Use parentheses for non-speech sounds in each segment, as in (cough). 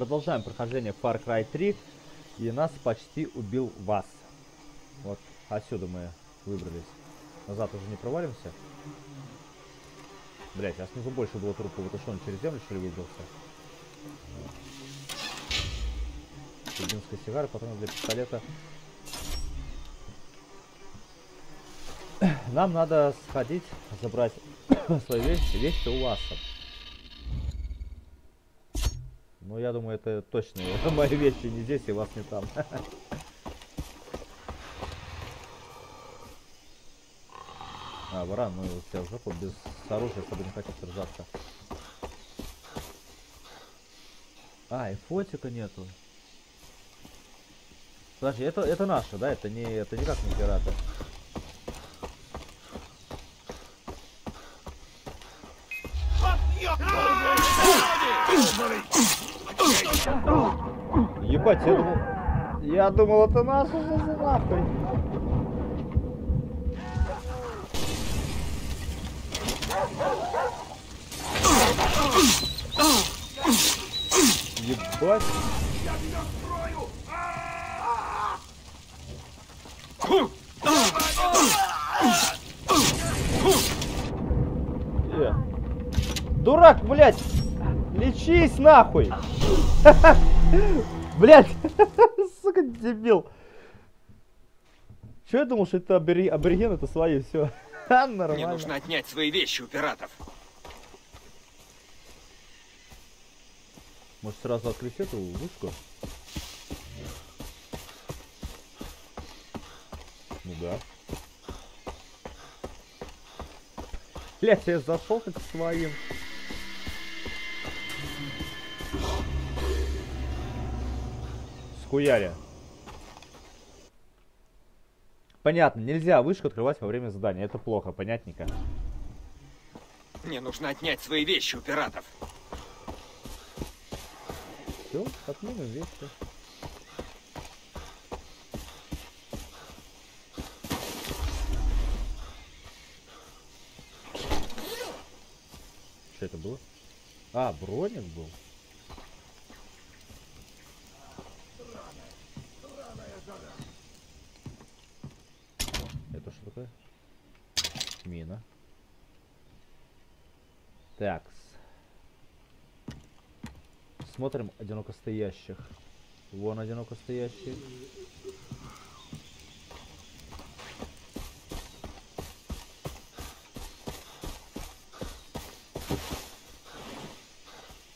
Продолжаем прохождение Far Cry 3. И нас почти убил вас. Вот отсюда мы выбрались. Назад уже не провалимся. Блять, а снизу больше было трупов. Это что, он через землю что ли выбрался? Кубинская сигара, потом для пистолета. Нам надо сходить, забрать (coughs) свои вещи, вещи у Ласа. Ну, я думаю, это точно (laughs) мои вещи не здесь и вас не там. (laughs) А, баран, ну у тебя в жопу без оружия, чтобы не хотел сражаться. А, и фотика нету. Подожди, это, это наше, да? Это не, это никак не пираты. Ебать, я думал... Я думал, это наше же нахуй. Ебать. Э. Дурак, блядь! Лечись нахуй! (laughs) Блядь! (laughs) Сука, дебил! Че я думал, что это абориген, это свои, все. (laughs) Нормально. Мне нужно отнять свои вещи у пиратов. Может сразу открыть эту вышку? Ну да. Блять, я зашел как своим. Схуяли. Понятно, нельзя вышку открывать во время задания. Это плохо, понятненько. Мне нужно отнять свои вещи у пиратов. Все, отменим вещи. Что это было? А, броник был. Это что такое? Мина. Такс. Смотрим одиноко стоящих. Вон одиноко стоящий.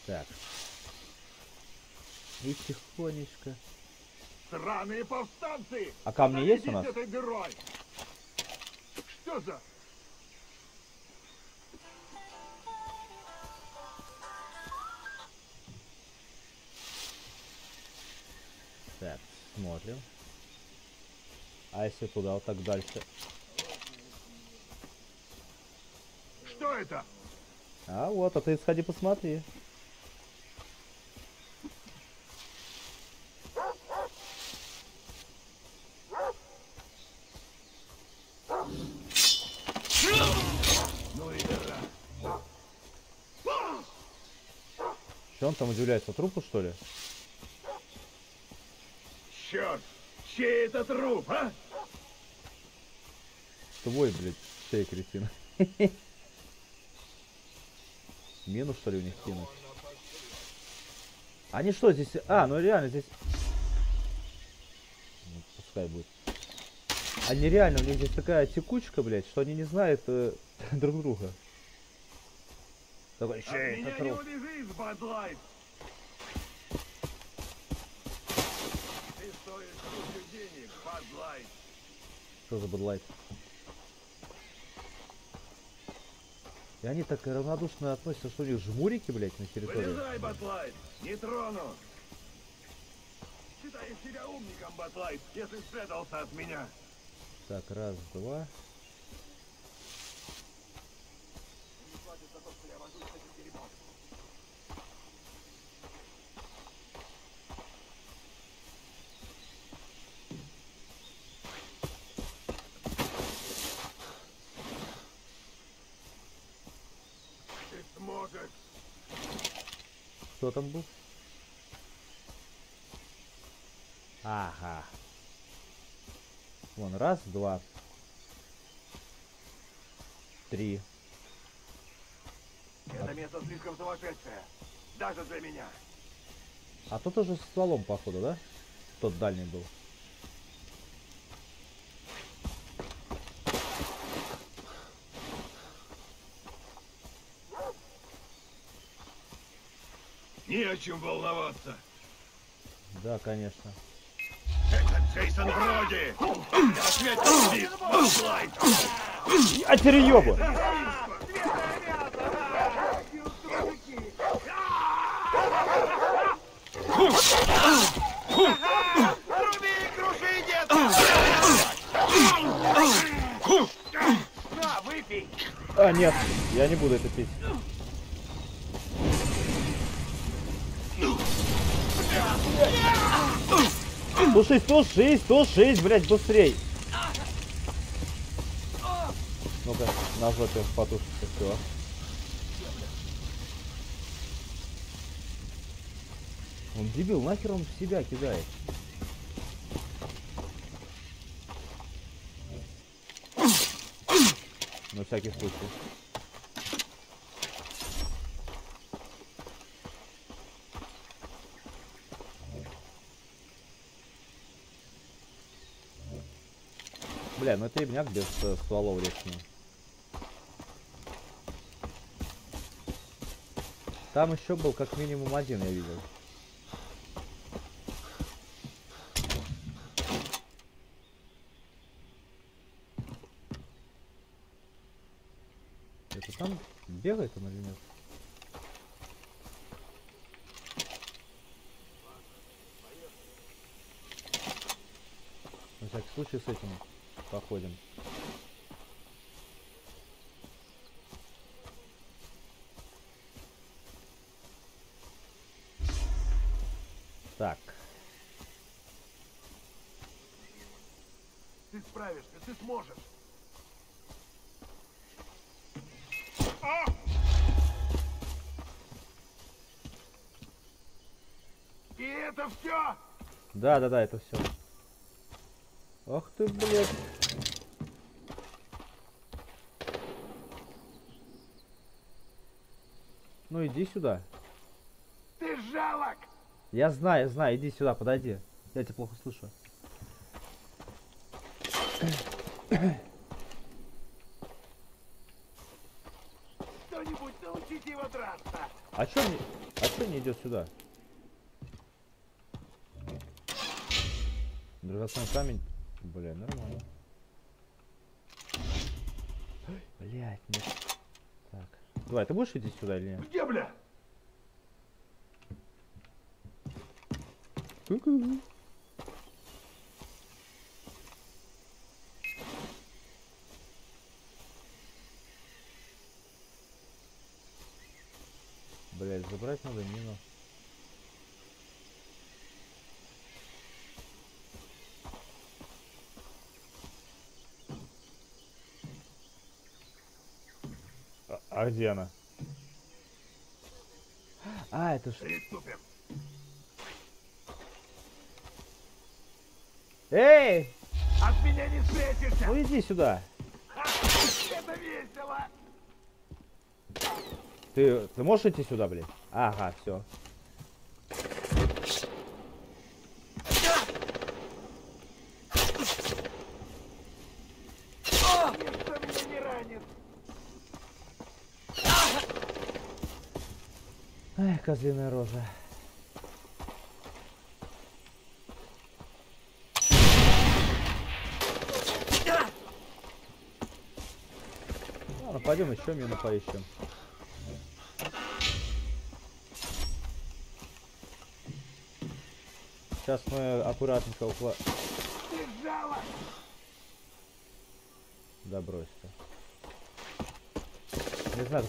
Так. И тихонечко. Сраные повстанцы! А камни есть у нас? Этой дырой! Что за... А если туда, вот так дальше? Что это? А вот, а ты сходи посмотри. Ну. Че он там удивляется? Трупу что ли? Черт! Чей это труп, а? Твой, блядь, шея кретин. (laughs) Минус что ли у них кинуть? Они что здесь? А, ну реально здесь... Ну, пускай будет. Они реально, у них здесь такая текучка, блядь, что они не знают э, (laughs) друг друга. Такой, От чей меня это не Бадлайт! Ты стоишь кучу денег, Бадлайт! Что за бадлайт? И они так равнодушно относятся, что у них жмурики, блядь, на территории. Вылезай, Батлайт! Не трону! Считаешь себя умником, Батлайт, если спрятался от меня. Так, раз, два. Не хватит за то, что я вожусь Кто там был? Ага. Вон, раз, два. Три. Это место слишком сумасшедшее. Даже для меня. А тот уже с стволом, походу, да? Тот дальний был. О чем волноваться. Да, конечно. Это Джейсон Броди. А выпей. А, нет, я не буду это пить. Тушись, тушись, тушись, блядь, быстрей. Ну-ка, на жопе потушится все. Он дебил, нахер он в себя кидает? На всякий случай. Бля, ну это ебняк без э, стволов лишнего. Там еще был как минимум один, я видел. Это там бегает он или нет? На всякий случай с этим походим. Так, Ты справишься, ты сможешь. И это все? да, да, да, это все. Ах ты, блядь. Ну иди сюда. Ты жалок! Я знаю, знаю, иди сюда, подойди. Я тебя плохо слышу. Кто-нибудь научите его драться! А чё не, а чё не идет сюда? Драгоценный камень. Бля, нормально. Блять, нет. Давай, ты будешь идти сюда или нет? Где, бля? Ку-ку. Блять, забрать надо мину. А, где она? А, это ж... Приступим. Эй! От меня не спрячешься! Ну иди сюда. Это весело! Ты, ты можешь идти сюда, блядь? Ага, все. Никто меня не ранит! Эх, козлиная рожа. Ладно, пойдем еще мину поищем. Сейчас мы аккуратненько укла... Ты жалок! Да брось ты. Не знаю,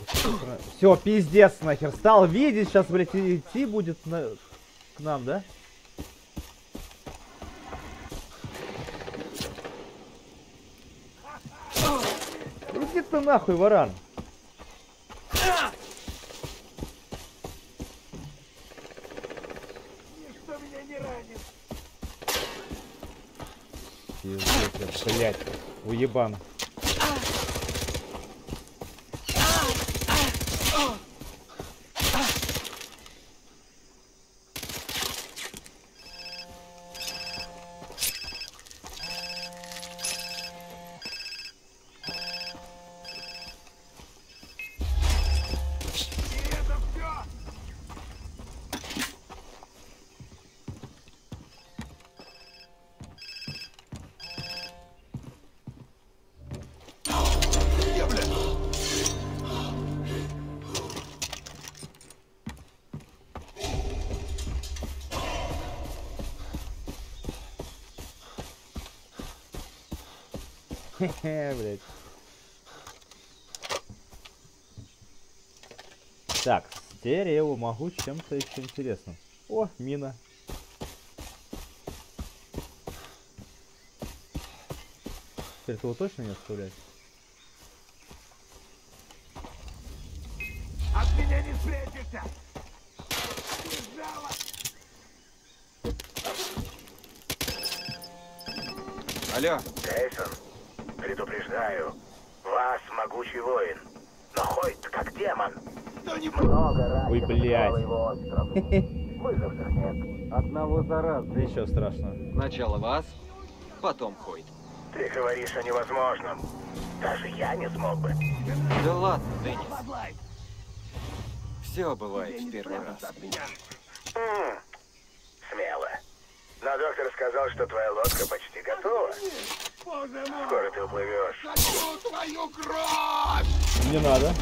Все, пиздец нахер. Стал видеть, сейчас, блядь, идти будет на... к нам, да? Иди ты нахуй, варан. Никто меня не ранит! Пиздец, блядь, уебан. Хе-хе, блядь. Так, стерео могу чем-то еще интересным. О, мина. Теперь его точно не оставлять? Могучий воин, но ходит как демон. Да не Много раз Ой, блядь. покидал его остров. (laughs) Выживших нет. одного за раз. Ничего страшного. Сначала вас, потом Хойт. Ты говоришь о невозможном. Даже я не смог бы. Да ладно, Деннис, подлай! все бывает в первый раз. От меня! М, Смело. Но доктор сказал, что твоя лодка почти готова. Боже мой! Скоро ты уплывешь. Хочу твою кровь! Не надо.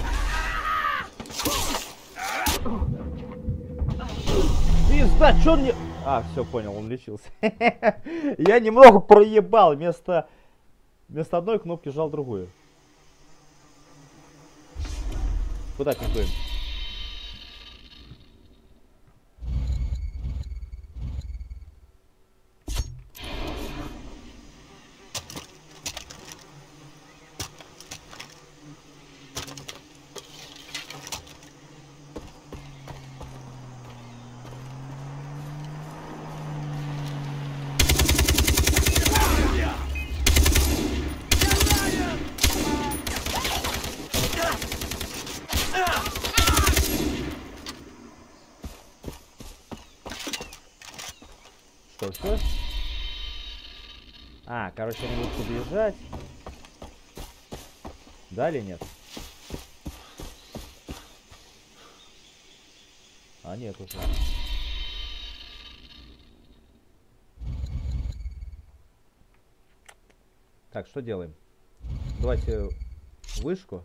Пизда, чё он не... А, все, понял, он лечился. (laughs) Я немного проебал, вместо... Вместо одной кнопки жал другую. Куда пиздуем? Что, все? Короче, они будут подъезжать. Да или нет? А, нет уже. Так, что делаем? Давайте вышку.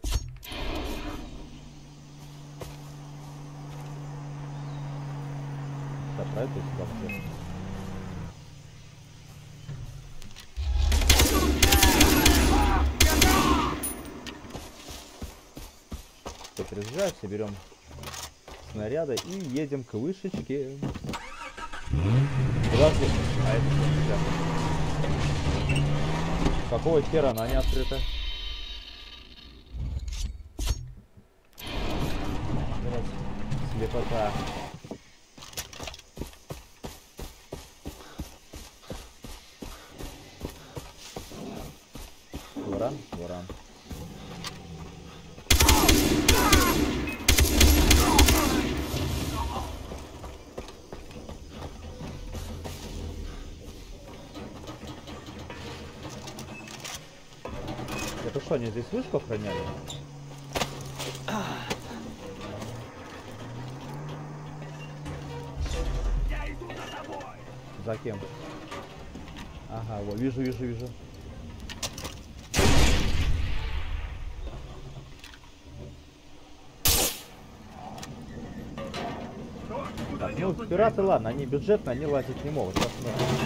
Про это сюда перезаряжаемся, берем снаряды и едем к вышечке. Здравствуйте. А это что? Какого хера она не открыта? Слепота. Они здесь вышку охраняли? За кем? Ага, вот, вижу, вижу, вижу. Так, ну, пираты, ладно, они бюджетные, они лазить не могут. Сейчас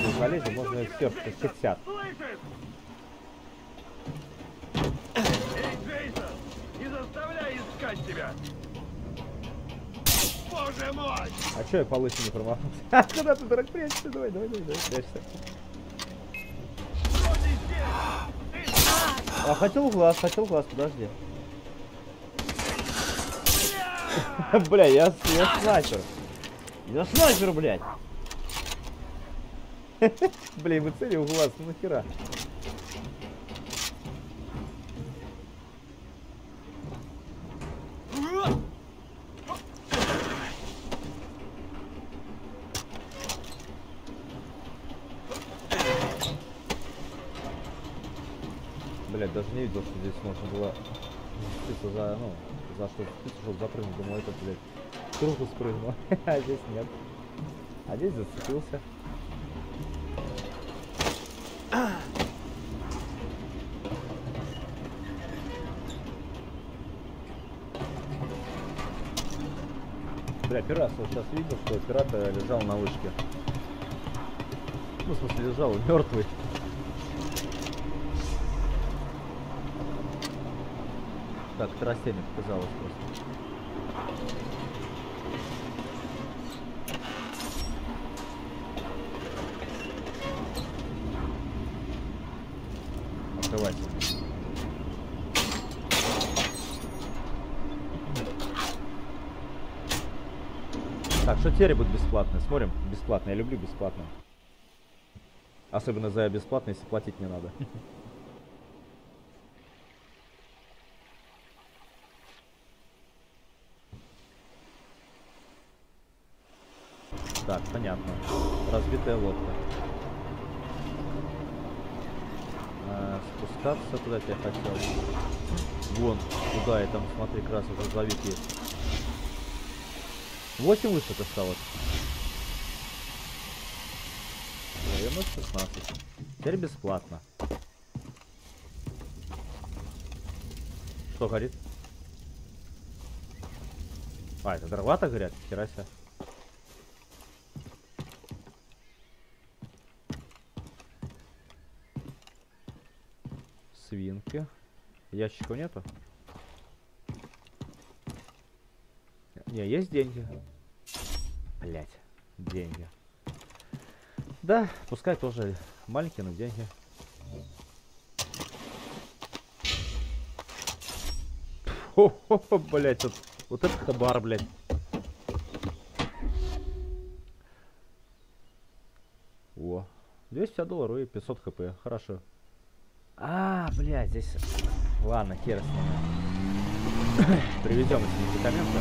мы залезем, можно их как 50. Чё я по лысине промахнулся? Куда ты, дурак, прячешься? Давай, давай, давай, давай, прячься. А, хотел в глаз, хотел в глаз, подожди. (laughs) Бля, я, я снайпер. Я снайпер, блядь. (laughs) Бля, вы цели в глаз, ну нахера? блядь, даже не видел, что здесь можно было зацепиться за, ну, за что чтобы запрыгнуть. Думал, это, блядь, трубу спрыгнул. (laughs) а здесь нет. А здесь зацепился. Бля, пират, вот сейчас видел, что пират лежал на вышке. Ну, в смысле, лежал мертвый. Так, тростями показалось просто. Открывайся. Так, что теперь будет бесплатно? Смотрим, бесплатно. Я люблю бесплатно. Особенно за бесплатно, если платить не надо. Так, понятно. Разбитая лодка. А, спускаться куда я хотел. Вон, туда и там, смотри, как раз уже грузовик есть. 8 высот осталось. Наверное, 16. Теперь бесплатно. Что горит? А, это дрова-то горят? Хера Свинки. Ящиков нету? Не, есть деньги. Блять, деньги. Да, пускай тоже маленькие, но деньги. Хо-хо-хо, блять, вот, вот это хабар, блять. О, 250 долларов и 500 хп, хорошо. А, блядь, здесь... Ладно, хер с ними. (coughs) Приведем эти медикаменты.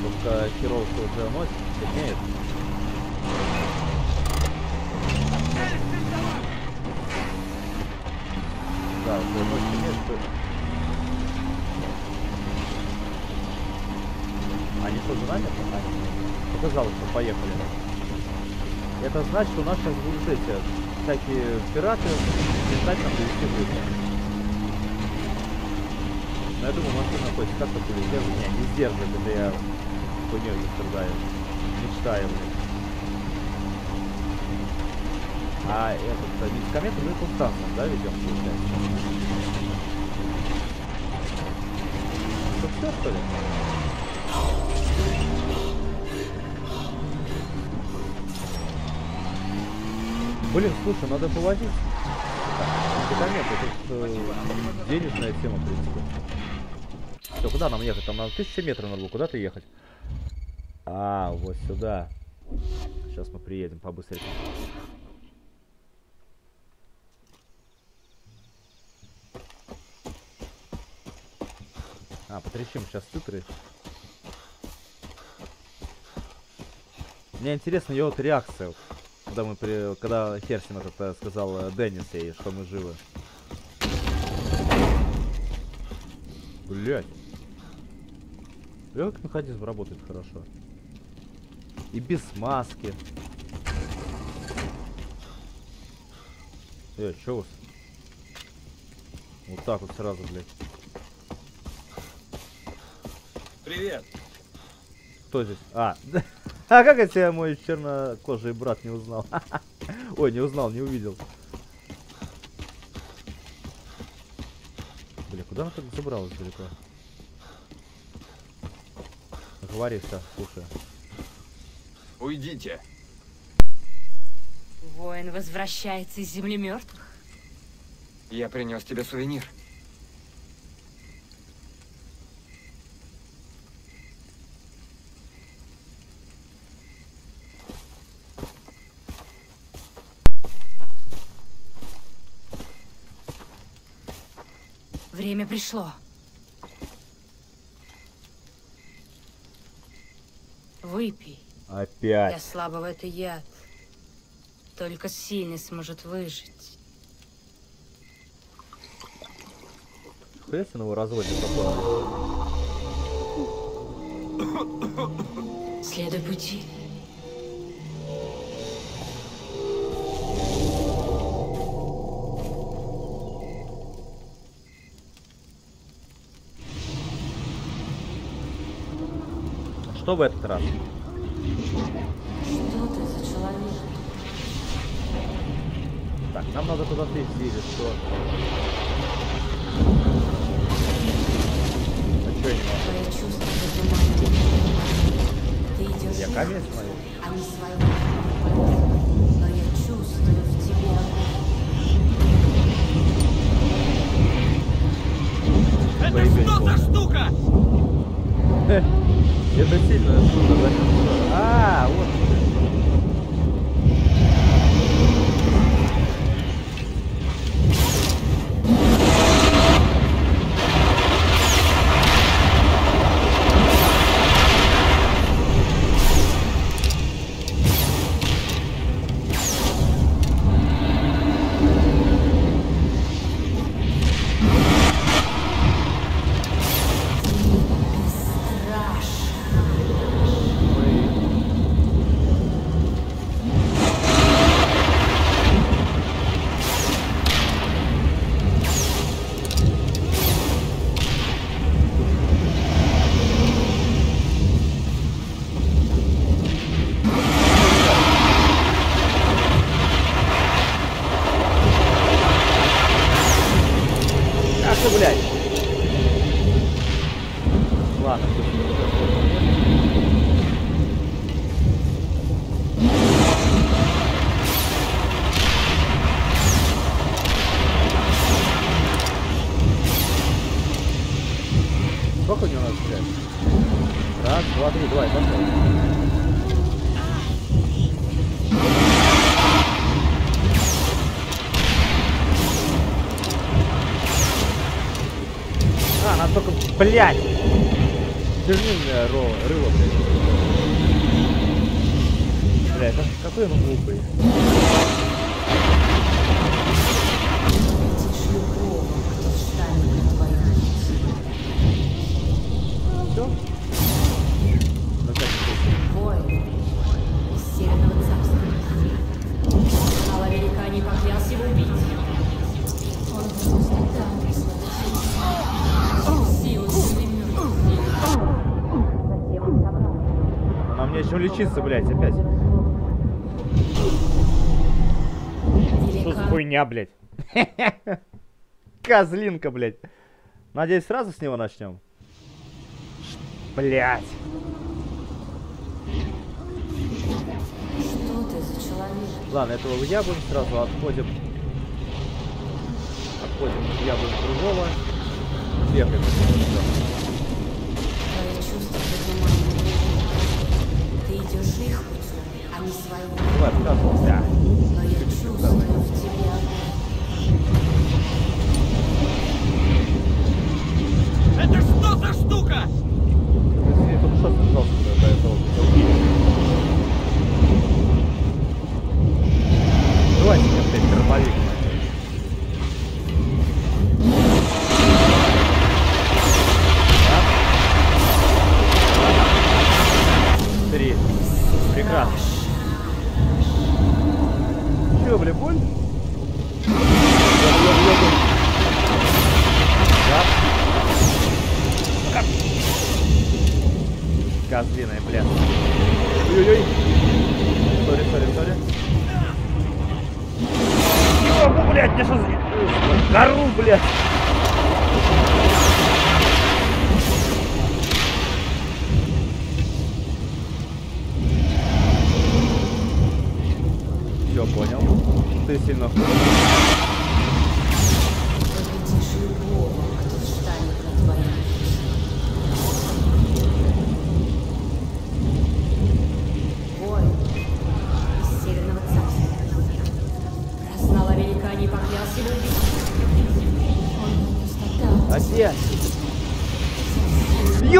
Только херовка уже носит, темнеет. Да, уже ночь темнеет. Они что, за нами? Показалось, что поехали. Это значит, что у нас сейчас будут эти всякие пираты летать нам довести выход. Но я думаю, машина хоть как-то сдерживать. Не, не сдерживает, это я хуйней не страдаю. Мечтаю, блин. А этот э, медикамент мы по станциям, да, ведем, получается? Это все, что ли? Блин, слушай, надо повозить. Медикамент, это э, денежная тема, в принципе. Все, куда нам ехать? Там на тысяча метров надо было куда-то ехать. А, вот сюда. Сейчас мы приедем побыстрее. А, потрещим сейчас цитры. Мне интересна ее вот реакция, когда мы при... когда Херсин этот э, сказал э, Деннис ей, что мы живы. Блять. Бля, как механизм работает хорошо. И без маски. Э, чё вас? Вот так вот сразу, блядь. Привет. Кто здесь? А, (laughs) а как я тебя мой чернокожий брат не узнал? (laughs) Ой, не узнал, не увидел. Бля, куда она так забралась далеко? Говори все, слушай. Уйдите. Воин возвращается из земли мертвых. Я принес тебе сувенир. Время пришло. Выпей. Для Опять. слабого это яд. Только сильный сможет выжить. Себе его разводит. Следуй пути. Что в этот раз? Что ты за человек? Так, нам надо туда идти или что? А чё я не могу? Чувства затуманены. Ты идешь Я камень смотрю. а не своим. Но я чувствую в тебе огонь. Это Поебень что за штука? (laughs) Это сильно? А, вот. Блядь! Держи меня, Ро, рыло, блядь. Бля, это какой он глупый. Все? Ну как? Воин из Северного царства. Мало великаний поклялся его убить. Он будет там Нам нечем лечиться, блядь, опять. Что за хуйня, блядь? (laughs) Козлинка, блядь. Надеюсь, сразу с него начнем. Человек? Ладно, этого выябываем сразу, отходим. Отходим, выябываем другого. Бегаем. Твои чувства затуманены. Ты идешь их путем, а не своим. Давай, отказывайся. Но я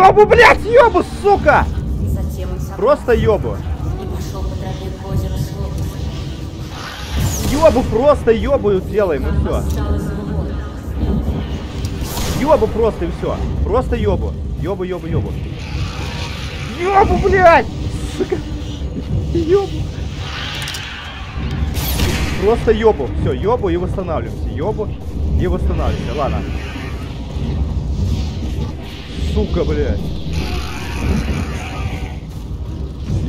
Ёбу, блядь, ёбу, сука! Просто ёбу. Ёбу просто ёбу делаем, и все. Ёбу просто и все. Просто ёбу. Ёбу, ёбу, ёбу. Ёбу, блядь! Сука. Ёбу. Просто ёбу. Все, ёбу и восстанавливаемся. Ёбу и восстанавливаемся. Ладно. Сука, блядь.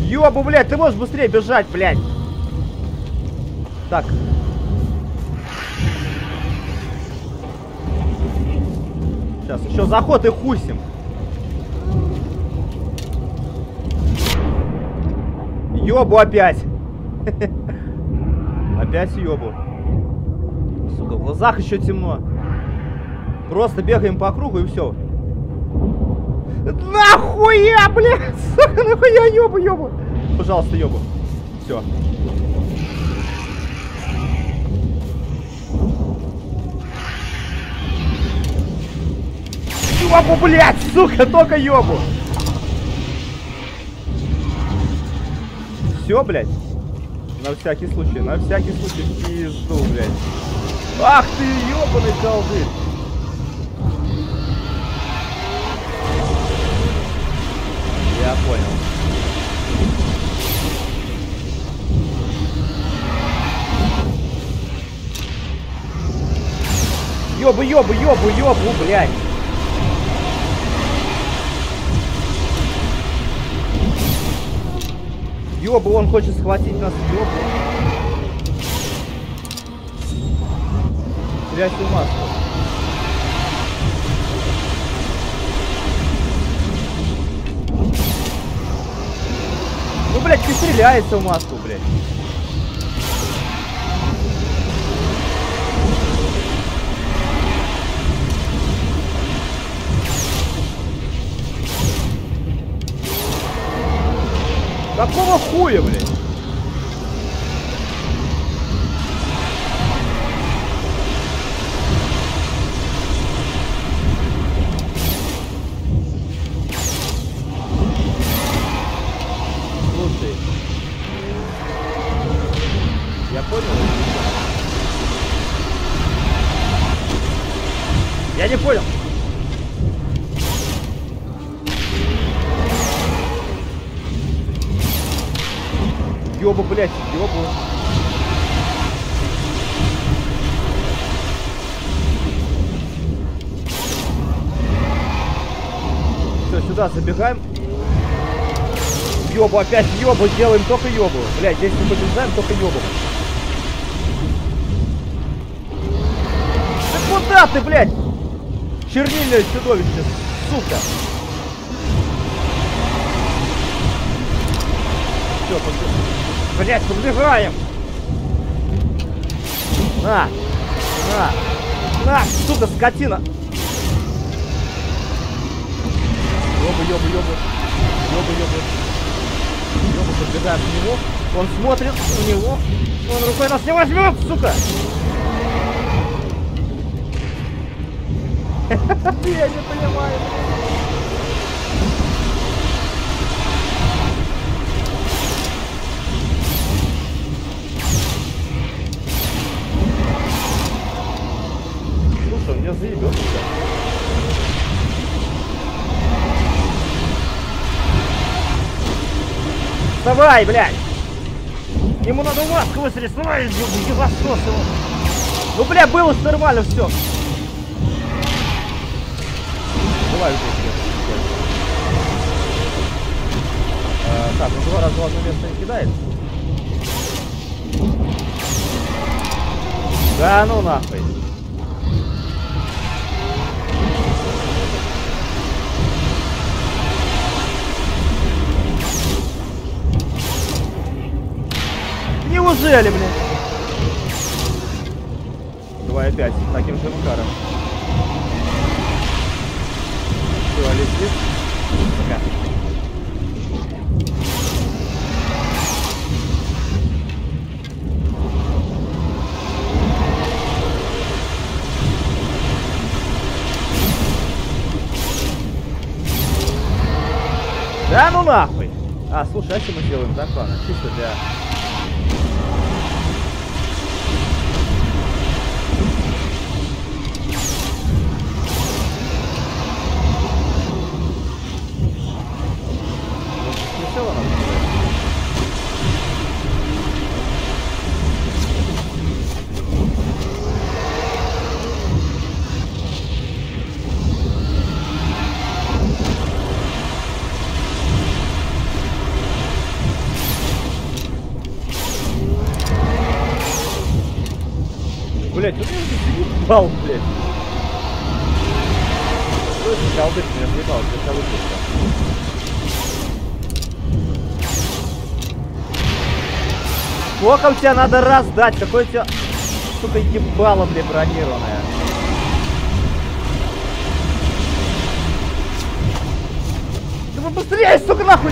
Ёбу, блядь, ты можешь быстрее бежать, блядь. Так. Сейчас еще заход и хусим. Ёбу опять. (laughs) Опять ёбу. Сука, в глазах еще темно. Просто бегаем по кругу и все. Нахуя, блядь! Нахуя ёбу, ёбу. Пожалуйста, ёбу. Все. Ёбу, блядь, сука, только ёбу. Все, блядь. На всякий случай, на всякий случай пизду, блядь. Ах ты, ёбаный колдырь. Я понял. Ёбу, ёбу, ёбу, ёбу, блядь. Ёбу, он хочет схватить нас, ёбу. Терять маску. Ну, блядь, ты стреляется в маску, блядь. Какого хуя, блядь? Сюда забегаем. Ёбу, опять ёбу делаем, только ёбу. Блядь, здесь не побеждаем, только ёбу. Да куда ты, блядь? Чернильное чудовище, сука. Все, Блять, подбегаем! На! На! На! Сука, скотина! Ёбу, ёбу, ёбу. Ёбу, ёбу. Ёбу, подбегаем к нему. Он смотрит у него. Он рукой нас не возьмет, сука! (laughs) Я не понимаю. Слушай, он меня заебет Вставай, блядь! Ему надо маску выстрелить, вставай, ебасос его! Ну, бля, было нормально все. Давай. А, так, ну два раза в одно место не кидает. Да ну нахуй. Неужели, блин? Давай опять таким же макаром. Все, летит. Пока. Да ну нахуй! А, слушай, а что мы делаем? Так, ладно, чисто для... ты заебал, блядь. Слышь, колдык меня заебал, ты колдык Сколько у тебя надо раз дать? Какое у тебя, сука, ебало, блин, бронированное? Давай быстрее, сука, нахуй!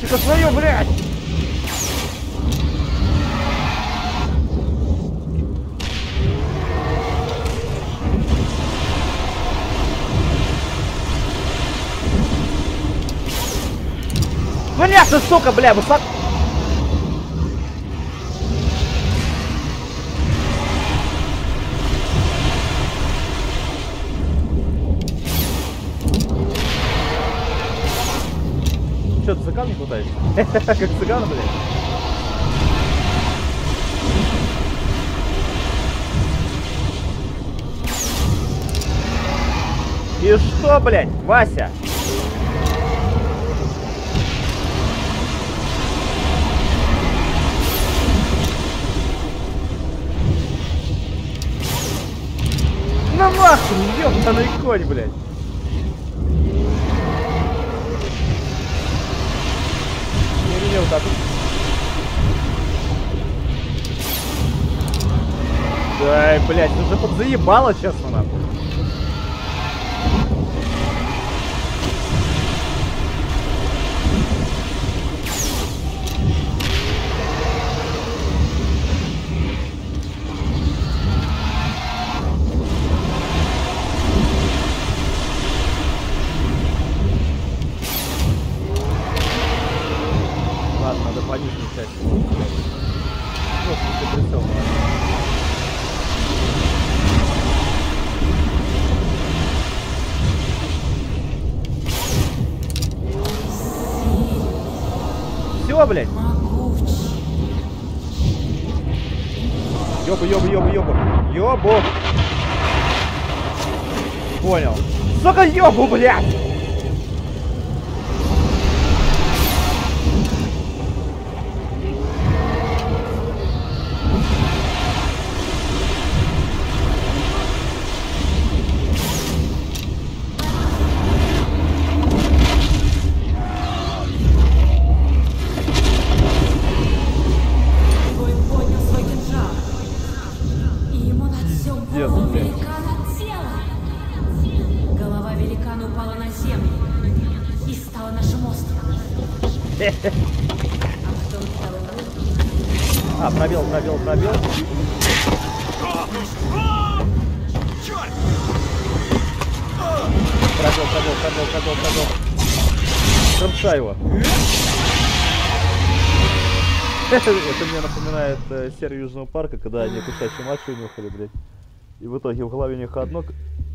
Личико свое, блядь! Понятно, сука, бля, высоко... Как цыган, блядь? И что, блядь, Вася? Ну нахуй, ёбаный конь, блядь. Ай, блядь, уже подзаебало, честно, нахуй. Ёбу, ёбу, ёбу. Ёбу. Понял. Сука, ёбу, блядь. Упала на землю и стала нашим островом. А потом стала. А, пробел, пробел, пробел. Черт! Пробел, пробел, пробел, пробел, пробел. Кромша его. (laughs) Это мне напоминает э, серию Южного парка, когда они кусачий мачо нюхали, блядь. И в итоге в голове у них одно...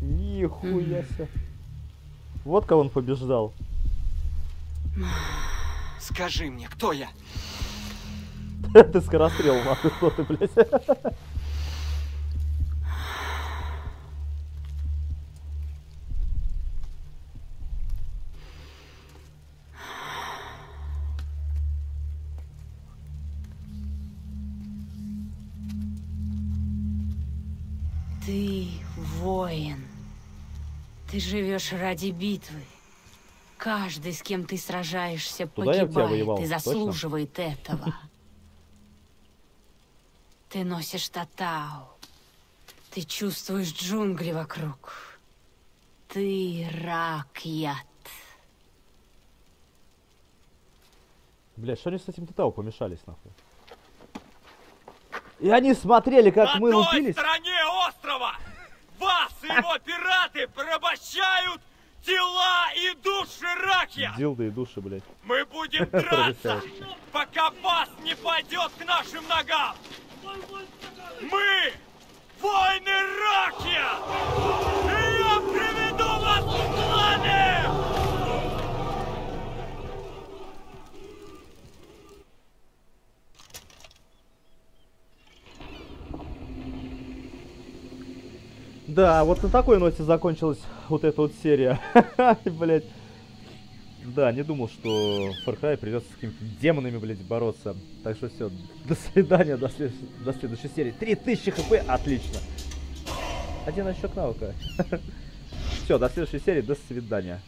Нихуя себе. Вот кого он побеждал. Скажи мне, кто я? (laughs) Ты скорострел, нахуй, кто ты, блядь. (laughs) Ты живешь ради битвы. Каждый, с кем ты сражаешься, Туда погибает воевал, и точно? заслуживает этого. Ты носишь татау. Ты чувствуешь джунгли вокруг. Ты ракьят. Блядь, что они с этим Тетау помешались, нахуй? И они смотрели, как На мы той лупились. стороне! Его пираты порабощают тела и души Ракья! Дилды и души, блядь. Мы будем (laughs) драться, пока бас не пойдет к нашим ногам! Мы воины Ракья! И я приведу вас в кланы! Да, вот на такой ноте закончилась вот эта вот серия. (laughs) Блять. Да, не думал, что Far Cry придется с какими-то демонами, блядь, бороться. Так что все, до свидания, до, след- до следующей серии. 3000 хп, отлично. Один очок навыка. (laughs) Все, до следующей серии, до свидания.